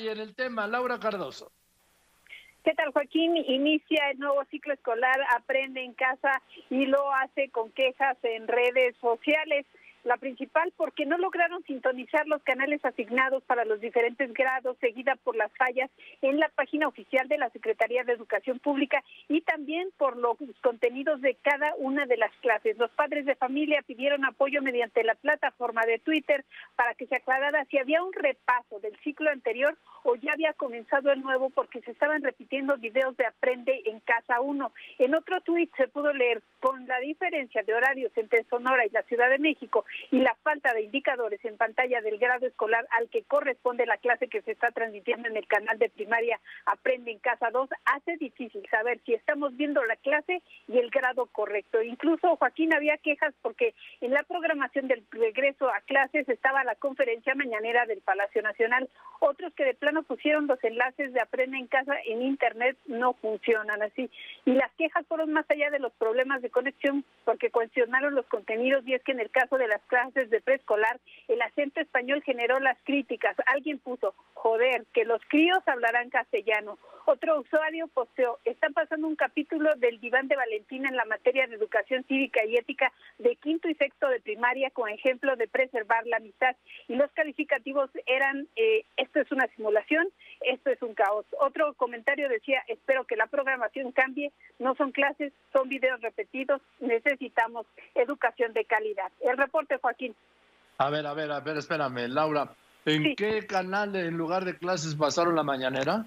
y en el tema, Laura Cardoso. ¿Qué tal, Joaquín? Inicia el nuevo ciclo escolar, aprende en casa y lo hace con quejas en redes sociales. La principal porque no lograron sintonizar los canales asignados para los diferentes grados, seguida por las fallas en la página oficial de la Secretaría de Educación Pública y también por los contenidos de cada una de las clases. Los padres de familia pidieron apoyo mediante la plataforma de Twitter para que se aclarara si había un repaso del ciclo anterior o ya había comenzado el nuevo porque se estaban repitiendo videos de Aprende en Casa 1. En otro tuit se pudo leer con la diferencia de horarios entre Sonora y la Ciudad de México y la falta de indicadores en pantalla del grado escolar al que corresponde la clase que se está transmitiendo en el canal de primaria Aprende en Casa 2 hace difícil saber si estamos viendo la clase y el grado correcto. Incluso Joaquín había quejas porque en la programación del regreso a clases estaba la conferencia mañanera del Palacio Nacional. Otros que plano pusieron los enlaces de Aprende en Casa en Internet no funcionan así. Y las quejas fueron más allá de los problemas de conexión porque cuestionaron los contenidos y es que en el caso de las clases de preescolar, el acento español generó las críticas. Alguien puso, joder, que los críos hablarán castellano. Otro usuario posteó, están pasando un capítulo del diván de Valentina en la materia de educación cívica y ética de quinto y sexto de primaria con ejemplo de preservar la amistad. Y los calificativos eran, eh, esto es una simulación, esto es un caos. Otro comentario decía, espero que la programación cambie, no son clases, son videos repetidos, necesitamos educación de calidad. El reporte, Joaquín. A ver, a ver, a ver, espérame, Laura. ¿En qué canal en lugar de clases pasaron la mañanera?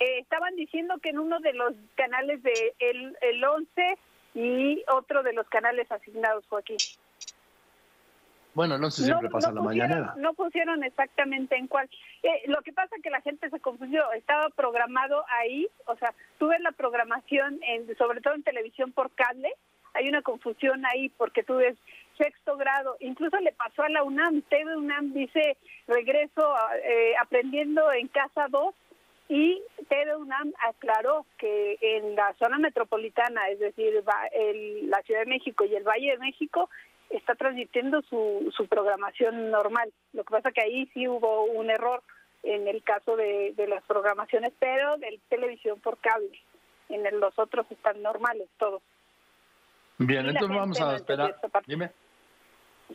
Eh, estaban diciendo que en uno de los canales de el, el 11 y otro de los canales asignados, Joaquín. Bueno, no sé siempre pasa la mañanera. No pusieron exactamente en cuál. Eh, lo que pasa es que la gente se confundió. Estaba programado ahí, o sea, tú ves la programación, en, sobre todo en televisión por cable, hay una confusión ahí porque tú ves sexto grado, incluso le pasó a la UNAM, TV UNAM dice regreso eh, aprendiendo en casa 2 y TV UNAM aclaró que en la zona metropolitana, es decir, el, la Ciudad de México y el Valle de México, está transmitiendo su, su programación normal. Lo que pasa que ahí sí hubo un error en el caso de, de las programaciones, pero de televisión por cable. En los otros están normales todos. Bien, entonces vamos a esperar. Dime.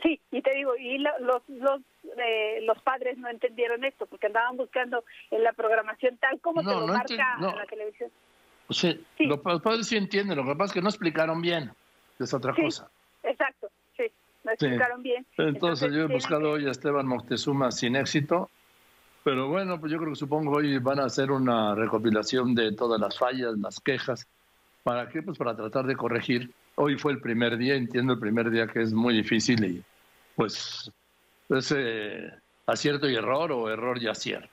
Sí, y te digo, y los los eh, los padres no entendieron esto porque andaban buscando en la programación tal como se lo marca la televisión. Sí, los padres sí entienden, lo que pasa es que no explicaron bien, es otra cosa. Exacto, sí, no explicaron bien. Entonces, yo he buscado hoy a Esteban Moctezuma sin éxito, pero bueno, pues yo creo que supongo hoy van a hacer una recopilación de todas las fallas, las quejas, ¿para qué? Pues para tratar de corregir Hoy fue el primer día, entiendo el primer día que es muy difícil y pues es eh, acierto y error o error y acierto.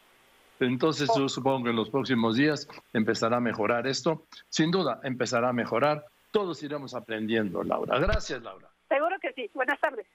Entonces yo supongo que en los próximos días empezará a mejorar esto. Sin duda, empezará a mejorar. Todos iremos aprendiendo, Laura. Gracias, Laura. Seguro que sí. Buenas tardes.